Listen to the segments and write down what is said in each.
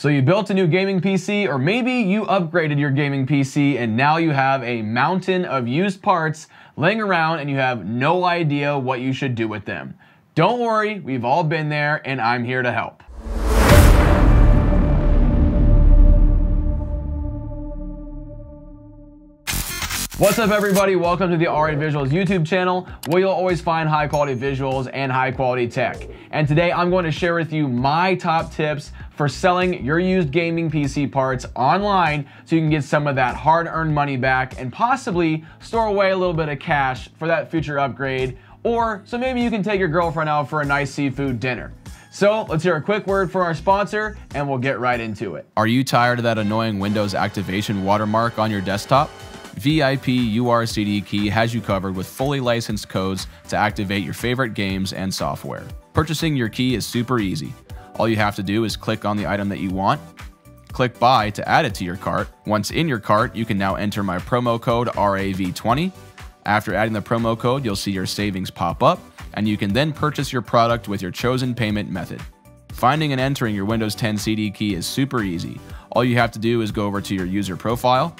So you built a new gaming PC, or maybe you upgraded your gaming PC and now you have a mountain of used parts laying around and you have no idea what you should do with them. Don't worry, we've all been there and I'm here to help. What's up everybody? Welcome to the RA Visuals YouTube channel where you'll always find high quality visuals and high quality tech. And today I'm going to share with you my top tips for selling your used gaming PC parts online so you can get some of that hard earned money back and possibly store away a little bit of cash for that future upgrade or so maybe you can take your girlfriend out for a nice seafood dinner. So let's hear a quick word from our sponsor and we'll get right into it. Are you tired of that annoying Windows activation watermark on your desktop? VIP URCD Key has you covered with fully licensed codes to activate your favorite games and software. Purchasing your key is super easy. All you have to do is click on the item that you want, click Buy to add it to your cart. Once in your cart, you can now enter my promo code RAV20. After adding the promo code, you'll see your savings pop up, and you can then purchase your product with your chosen payment method. Finding and entering your Windows 10 CD key is super easy. All you have to do is go over to your user profile,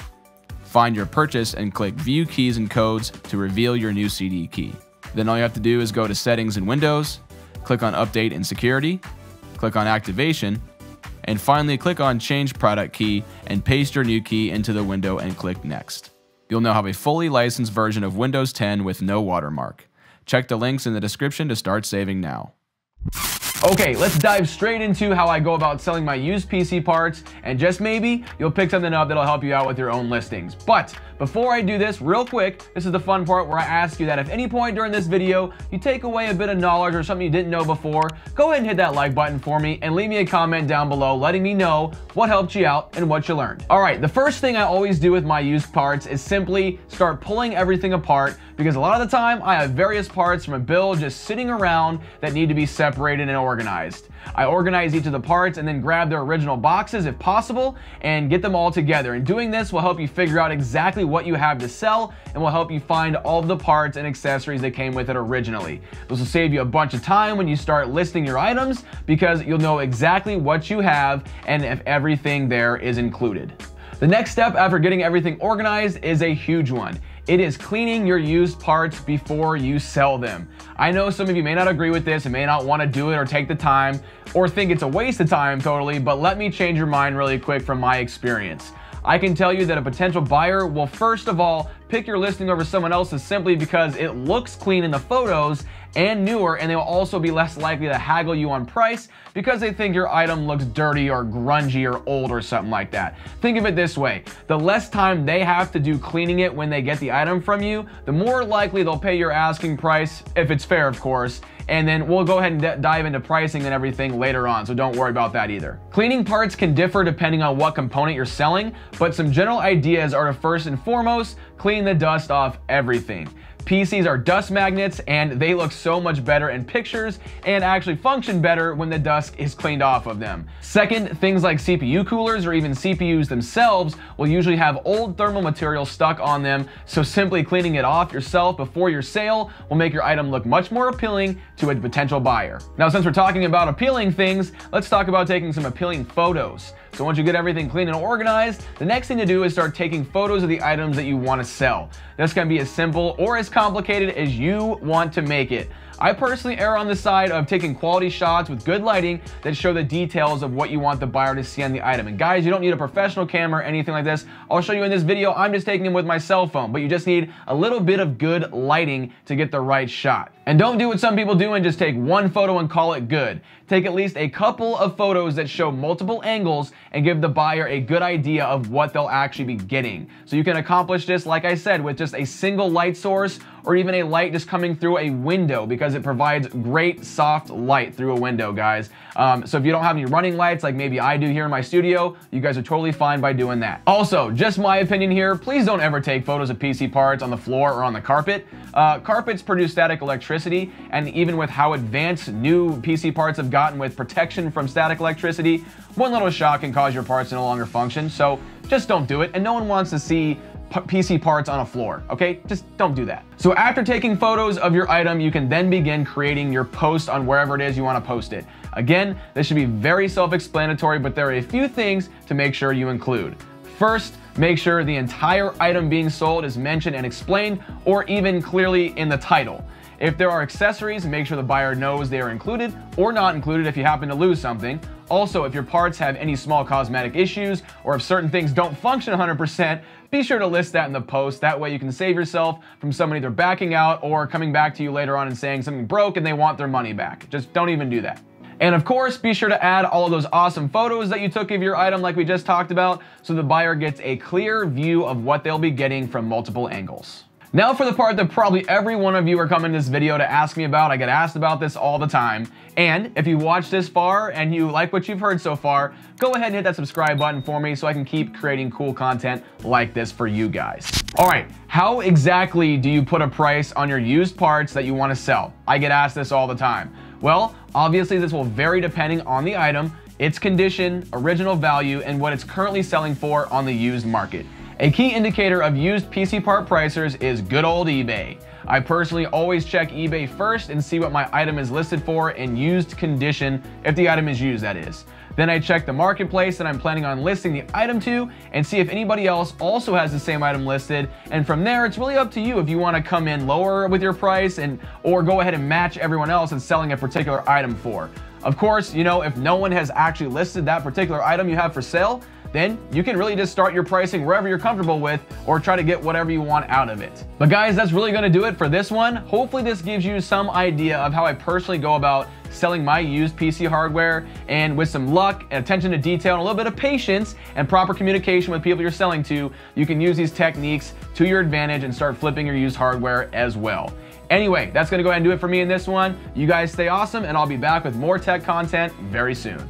Find your purchase and click View Keys and Codes to reveal your new CD key. Then all you have to do is go to Settings in Windows, click on Update and Security, click on Activation, and finally click on Change Product Key and paste your new key into the window and click Next. You'll now have a fully licensed version of Windows 10 with no watermark. Check the links in the description to start saving now. Okay, let's dive straight into how I go about selling my used PC parts, and just maybe you'll pick something up that'll help you out with your own listings. But before I do this, real quick, this is the fun part where I ask you that if any point during this video you take away a bit of knowledge or something you didn't know before, go ahead and hit that like button for me and leave me a comment down below letting me know what helped you out and what you learned. All right, the first thing I always do with my used parts is simply start pulling everything apart because a lot of the time I have various parts from a build just sitting around that need to be separated and organized. I organize each of the parts and then grab their original boxes if possible and get them all together. And doing this will help you figure out exactly what you have to sell and will help you find all the parts and accessories that came with it originally. This will save you a bunch of time when you start listing your items because you'll know exactly what you have and if everything there is included. The next step after getting everything organized is a huge one. It is cleaning your used parts before you sell them. I know some of you may not agree with this and may not want to do it or take the time or think it's a waste of time totally, but let me change your mind really quick from my experience. I can tell you that a potential buyer will first of all pick your listing over someone else's simply because it looks clean in the photos and newer, and they will also be less likely to haggle you on price because they think your item looks dirty or grungy or old or something like that. Think of it this way, the less time they have to do cleaning it when they get the item from you, the more likely they'll pay your asking price, if it's fair of course, and then we'll go ahead and dive into pricing and everything later on, so don't worry about that either. Cleaning parts can differ depending on what component you're selling, but some general ideas are to first and foremost, clean the dust off everything. PCs are dust magnets and they look so much better in pictures and actually function better when the dust is cleaned off of them. Second, things like CPU coolers or even CPUs themselves will usually have old thermal material stuck on them, so simply cleaning it off yourself before your sale will make your item look much more appealing to a potential buyer. Now, since we're talking about appealing things, let's talk about taking some appealing photos. So once you get everything clean and organized, the next thing to do is start taking photos of the items that you want to sell. This can be as simple or as complicated as you want to make it. I personally err on the side of taking quality shots with good lighting that show the details of what you want the buyer to see on the item. And guys, you don't need a professional camera or anything like this. I'll show you in this video. I'm just taking them with my cell phone, but you just need a little bit of good lighting to get the right shot. And don't do what some people do and just take one photo and call it good. Take at least a couple of photos that show multiple angles and give the buyer a good idea of what they'll actually be getting. So you can accomplish this, like I said, with just a single light source or even a light just coming through a window because it provides great soft light through a window, guys. Um, so if you don't have any running lights like maybe I do here in my studio, you guys are totally fine by doing that. Also, just my opinion here, please don't ever take photos of PC parts on the floor or on the carpet. Uh, carpets produce static electricity, and even with how advanced new PC parts have gotten with protection from static electricity, one little shock can cause your parts to no longer function, so just don't do it, and no one wants to see PC parts on a floor, okay? Just don't do that. So after taking photos of your item, you can then begin creating your post on wherever it is you wanna post it. Again, this should be very self-explanatory, but there are a few things to make sure you include. First, make sure the entire item being sold is mentioned and explained, or even clearly in the title. If there are accessories, make sure the buyer knows they are included or not included if you happen to lose something. Also, if your parts have any small cosmetic issues or if certain things don't function 100%, be sure to list that in the post. That way you can save yourself from someone either backing out or coming back to you later on and saying something broke and they want their money back. Just don't even do that. And of course, be sure to add all of those awesome photos that you took of your item like we just talked about so the buyer gets a clear view of what they'll be getting from multiple angles. Now for the part that probably every one of you are coming to this video to ask me about. I get asked about this all the time. And if you watched this far and you like what you've heard so far, go ahead and hit that subscribe button for me so I can keep creating cool content like this for you guys. All right, how exactly do you put a price on your used parts that you want to sell? I get asked this all the time. Well, obviously this will vary depending on the item, its condition, original value, and what it's currently selling for on the used market. A key indicator of used PC part pricers is good old eBay. I personally always check eBay first and see what my item is listed for in used condition, if the item is used, that is. Then I check the marketplace that I'm planning on listing the item to and see if anybody else also has the same item listed. And from there, it's really up to you if you want to come in lower with your price and or go ahead and match everyone else that's selling a particular item for. Of course, you know, if no one has actually listed that particular item you have for sale, then you can really just start your pricing wherever you're comfortable with or try to get whatever you want out of it. But guys, that's really gonna do it for this one. Hopefully this gives you some idea of how I personally go about selling my used PC hardware and with some luck and attention to detail and a little bit of patience and proper communication with people you're selling to, you can use these techniques to your advantage and start flipping your used hardware as well. Anyway, that's gonna go ahead and do it for me in this one. You guys stay awesome and I'll be back with more tech content very soon.